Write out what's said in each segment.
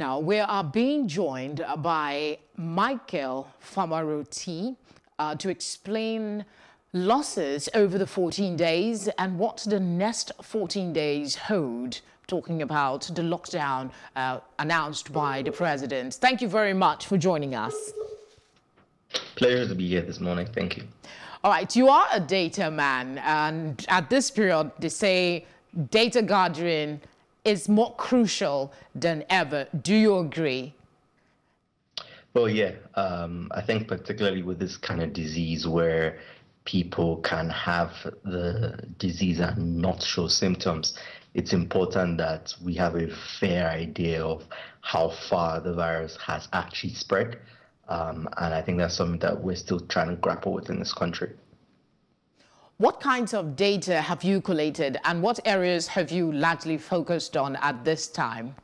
Now, we are being joined by Michael Famoroti uh, to explain losses over the 14 days and what the next 14 days hold, talking about the lockdown uh, announced by the president. Thank you very much for joining us. Pleasure to be here this morning. Thank you. All right, you are a data man, and at this period, they say data gathering is more crucial than ever. Do you agree? Well, yeah. Um, I think particularly with this kind of disease where people can have the disease and not show symptoms, it's important that we have a fair idea of how far the virus has actually spread. Um, and I think that's something that we're still trying to grapple with in this country. What kinds of data have you collated and what areas have you largely focused on at this time?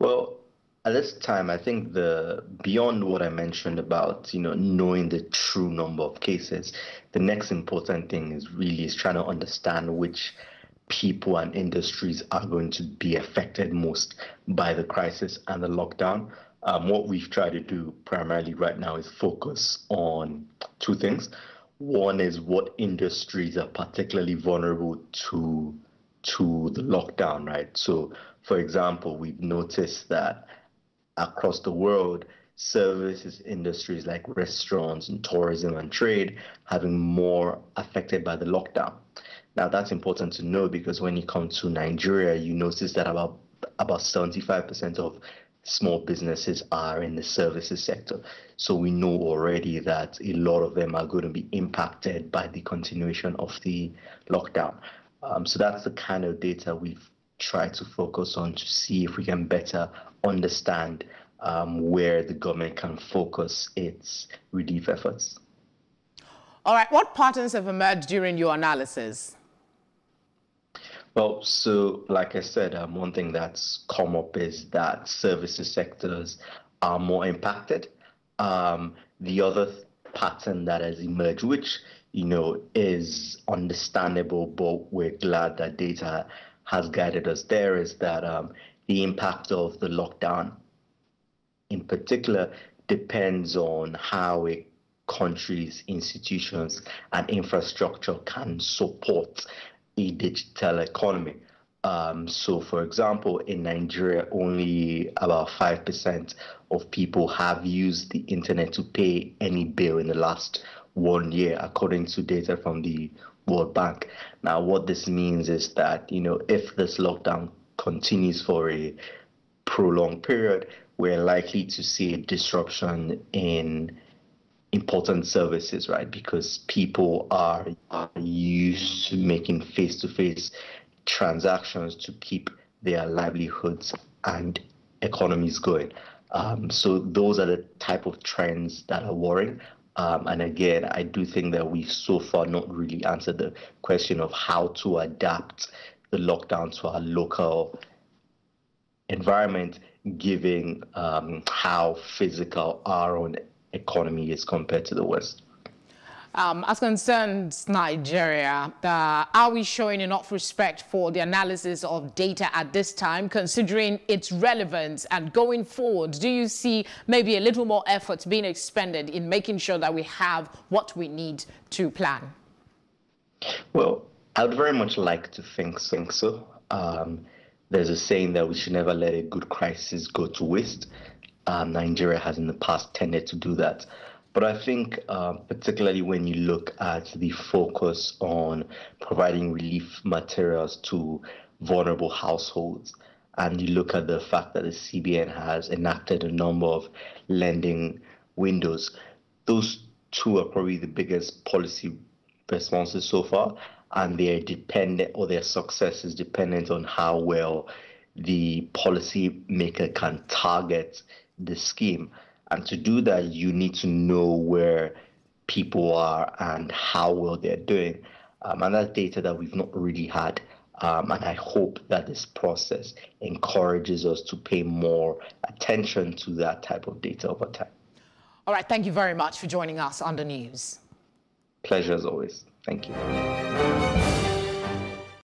Well, at this time, I think the beyond what I mentioned about you know knowing the true number of cases, the next important thing is really is trying to understand which people and industries are going to be affected most by the crisis and the lockdown. Um, what we've tried to do primarily right now is focus on two things. One is what industries are particularly vulnerable to to the lockdown, right? So, for example, we've noticed that across the world, services industries like restaurants and tourism and trade having more affected by the lockdown. Now that's important to know because when you come to Nigeria, you notice that about about 75% of small businesses are in the services sector. So we know already that a lot of them are going to be impacted by the continuation of the lockdown. Um, so that's the kind of data we've tried to focus on to see if we can better understand um, where the government can focus its relief efforts. All right, what patterns have emerged during your analysis? Well, so like I said, um, one thing that's come up is that services sectors are more impacted. Um, the other pattern that has emerged, which you know is understandable, but we're glad that data has guided us there, is that um, the impact of the lockdown, in particular, depends on how a country's institutions and infrastructure can support digital economy. Um, so, for example, in Nigeria, only about 5% of people have used the internet to pay any bill in the last one year, according to data from the World Bank. Now, what this means is that, you know, if this lockdown continues for a prolonged period, we're likely to see a disruption in important services, right? Because people are, are used to making face to face transactions to keep their livelihoods and economies going. Um, so those are the type of trends that are worrying. Um, and again, I do think that we've so far not really answered the question of how to adapt the lockdown to our local environment, given um, how physical our own economy is compared to the West. Um, as concerns Nigeria, uh, are we showing enough respect for the analysis of data at this time, considering its relevance and going forward? Do you see maybe a little more effort being expended in making sure that we have what we need to plan? Well, I would very much like to think, think so. Um, there's a saying that we should never let a good crisis go to waste. Um, Nigeria has in the past tended to do that. But I think, uh, particularly when you look at the focus on providing relief materials to vulnerable households, and you look at the fact that the CBN has enacted a number of lending windows, those two are probably the biggest policy responses so far, and they're dependent, or their success is dependent on how well the policymaker can target the scheme. And to do that, you need to know where people are and how well they're doing. Um, and that's data that we've not really had. Um, and I hope that this process encourages us to pay more attention to that type of data over time. All right. Thank you very much for joining us on the news. Pleasure as always. Thank you.